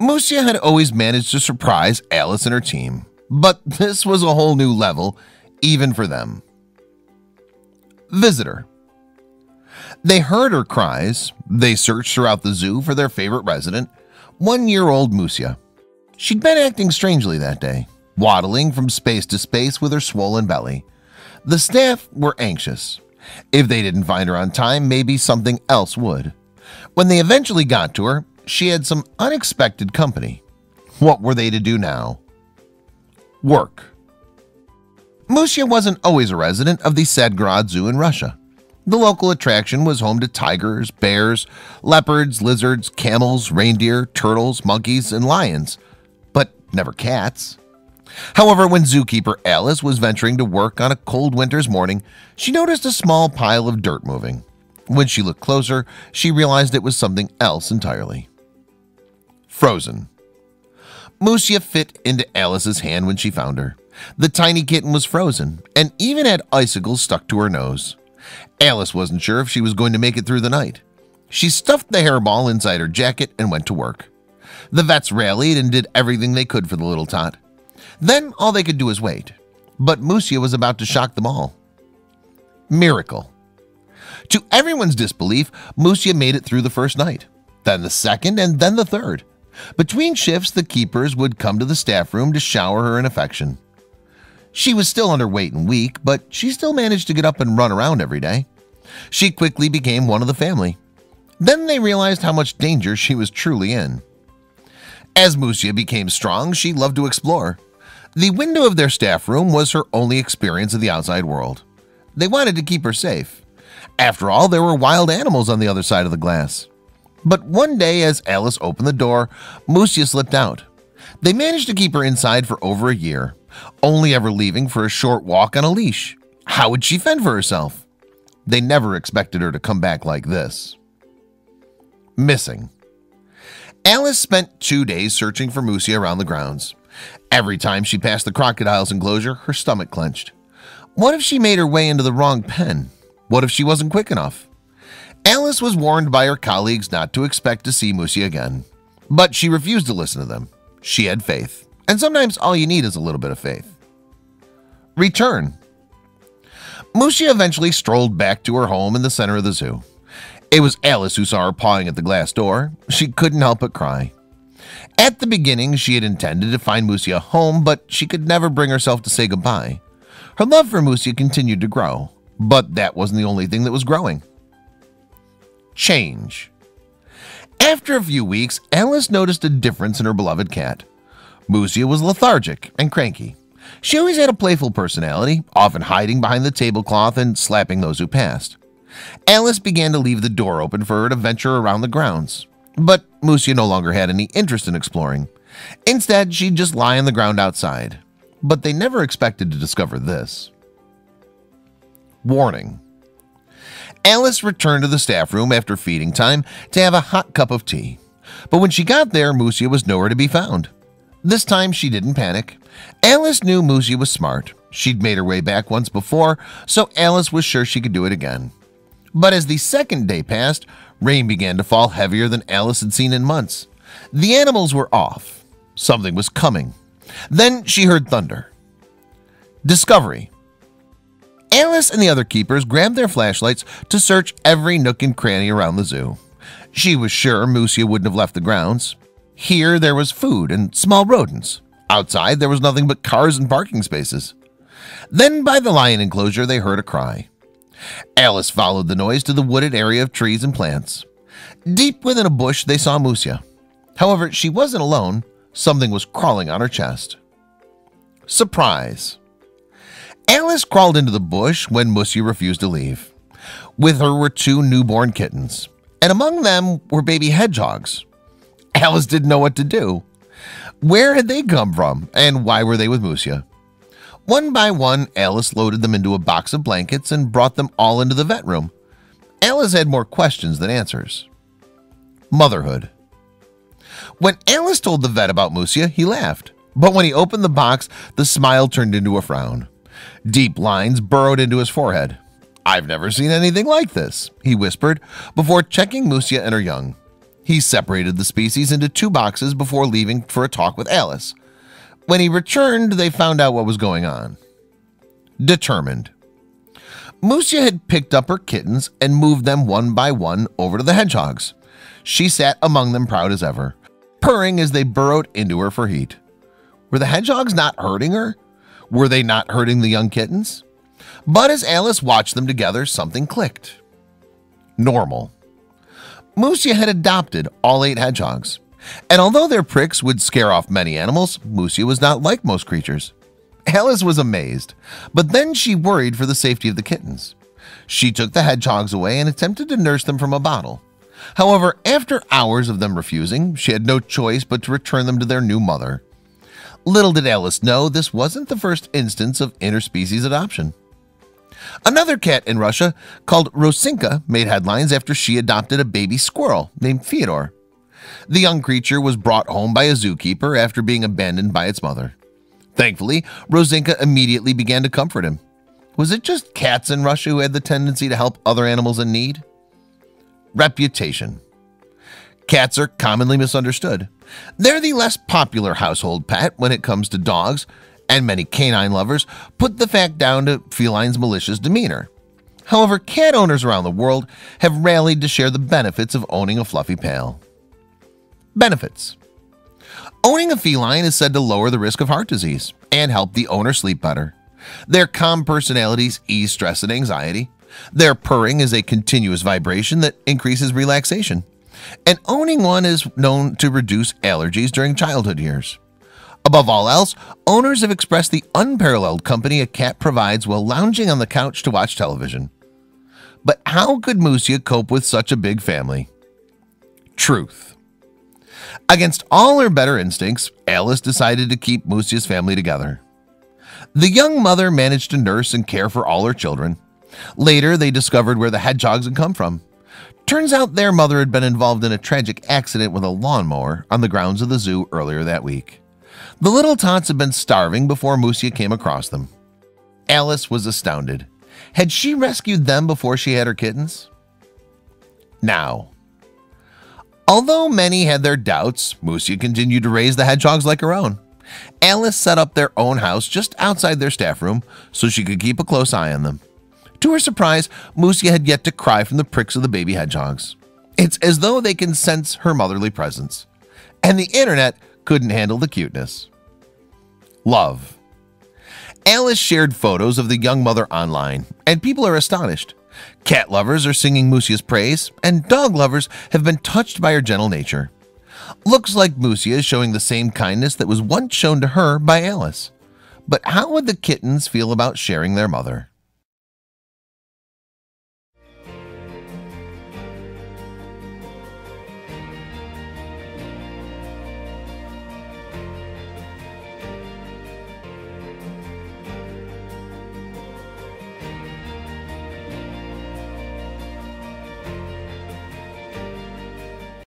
Musia had always managed to surprise Alice and her team, but this was a whole new level, even for them. Visitor They heard her cries. They searched throughout the zoo for their favorite resident, one-year-old Musia. She'd been acting strangely that day, waddling from space to space with her swollen belly. The staff were anxious. If they didn't find her on time, maybe something else would. When they eventually got to her, she had some unexpected company. What were they to do now? Work. Musia wasn't always a resident of the Tsadsgrad Zoo in Russia. The local attraction was home to tigers, bears, leopards, lizards, camels, reindeer, turtles, monkeys, and lions, but never cats. However, when zookeeper Alice was venturing to work on a cold winter's morning, she noticed a small pile of dirt moving. When she looked closer, she realized it was something else entirely. Frozen. Musia fit into Alice's hand when she found her. The tiny kitten was frozen and even had icicles stuck to her nose. Alice wasn't sure if she was going to make it through the night. She stuffed the hairball inside her jacket and went to work. The vets rallied and did everything they could for the little tot. Then all they could do was wait. But Musia was about to shock them all. Miracle. To everyone's disbelief, Musia made it through the first night, then the second, and then the third. Between shifts, the keepers would come to the staff room to shower her in affection. She was still underweight and weak, but she still managed to get up and run around every day. She quickly became one of the family. Then they realized how much danger she was truly in. As Musia became strong, she loved to explore. The window of their staff room was her only experience of the outside world. They wanted to keep her safe. After all, there were wild animals on the other side of the glass. But one day, as Alice opened the door, Musia slipped out. They managed to keep her inside for over a year, only ever leaving for a short walk on a leash. How would she fend for herself? They never expected her to come back like this. Missing. Alice spent two days searching for Musia around the grounds. Every time she passed the crocodile's enclosure, her stomach clenched. What if she made her way into the wrong pen? What if she wasn't quick enough? Alice was warned by her colleagues not to expect to see Musia again, but she refused to listen to them. She had faith, and sometimes all you need is a little bit of faith. Return. Musia eventually strolled back to her home in the center of the zoo. It was Alice who saw her pawing at the glass door. She couldn't help but cry. At the beginning, she had intended to find Musia home, but she could never bring herself to say goodbye. Her love for Musia continued to grow, but that wasn't the only thing that was growing. Change. After a few weeks, Alice noticed a difference in her beloved cat. Musia was lethargic and cranky. She always had a playful personality, often hiding behind the tablecloth and slapping those who passed. Alice began to leave the door open for her to venture around the grounds. But Musia no longer had any interest in exploring. Instead, she'd just lie on the ground outside. But they never expected to discover this. Warning. Alice returned to the staff room after feeding time to have a hot cup of tea. But when she got there, Musia was nowhere to be found. This time she didn't panic. Alice knew Musia was smart. She'd made her way back once before, so Alice was sure she could do it again. But as the second day passed, rain began to fall heavier than Alice had seen in months. The animals were off. Something was coming. Then she heard thunder. Discovery. Alice and the other keepers grabbed their flashlights to search every nook and cranny around the zoo. She was sure Musia wouldn't have left the grounds. Here there was food and small rodents. Outside there was nothing but cars and parking spaces. Then by the lion enclosure they heard a cry. Alice followed the noise to the wooded area of trees and plants. Deep within a bush they saw Musia. However, she wasn't alone. Something was crawling on her chest. Surprise. Alice crawled into the bush when Musia refused to leave. With her were two newborn kittens, and among them were baby hedgehogs. Alice didn't know what to do. Where had they come from, and why were they with Musia? One by one, Alice loaded them into a box of blankets and brought them all into the vet room. Alice had more questions than answers. Motherhood. When Alice told the vet about Musia, he laughed. But when he opened the box, the smile turned into a frown. Deep lines burrowed into his forehead. I've never seen anything like this, he whispered before checking Musia and her young. He separated the species into two boxes before leaving for a talk with Alice. When he returned, they found out what was going on. Determined. Musia had picked up her kittens and moved them one by one over to the hedgehogs. She sat among them proud as ever, purring as they burrowed into her for heat. Were the hedgehogs not hurting her? Were they not hurting the young kittens? But as Alice watched them together, something clicked. Normal. Musia had adopted all eight hedgehogs, and although their pricks would scare off many animals, Musia was not like most creatures. Alice was amazed, but then she worried for the safety of the kittens. She took the hedgehogs away and attempted to nurse them from a bottle. However, after hours of them refusing, she had no choice but to return them to their new mother. Little did Alice know this wasn't the first instance of interspecies adoption. Another cat in Russia called Rosinka made headlines after she adopted a baby squirrel named Fyodor. The young creature was brought home by a zookeeper after being abandoned by its mother. Thankfully, Rosinka immediately began to comfort him. Was it just cats in Russia who had the tendency to help other animals in need? Reputation Cats are commonly misunderstood. They're the less popular household pet when it comes to dogs, and many canine lovers put the fact down to felines' malicious demeanor. However, cat owners around the world have rallied to share the benefits of owning a fluffy pal. Benefits Owning a feline is said to lower the risk of heart disease and help the owner sleep better. Their calm personalities ease stress and anxiety. Their purring is a continuous vibration that increases relaxation. And owning one is known to reduce allergies during childhood years. Above all else, owners have expressed the unparalleled company a cat provides while lounging on the couch to watch television. But how could Musia cope with such a big family? Truth. Against all her better instincts, Alice decided to keep Musia's family together. The young mother managed to nurse and care for all her children. Later, they discovered where the hedgehogs had come from. Turns out their mother had been involved in a tragic accident with a lawnmower on the grounds of the zoo earlier that week. The little tots had been starving before Musia came across them. Alice was astounded. Had she rescued them before she had her kittens? Now, although many had their doubts, Musia continued to raise the hedgehogs like her own. Alice set up their own house just outside their staff room so she could keep a close eye on them. To her surprise, Musia had yet to cry from the pricks of the baby hedgehogs. It's as though they can sense her motherly presence. And the internet couldn't handle the cuteness. Love. Alice shared photos of the young mother online, and people are astonished. Cat lovers are singing Musia's praise, and dog lovers have been touched by her gentle nature. Looks like Musia is showing the same kindness that was once shown to her by Alice. But how would the kittens feel about sharing their mother?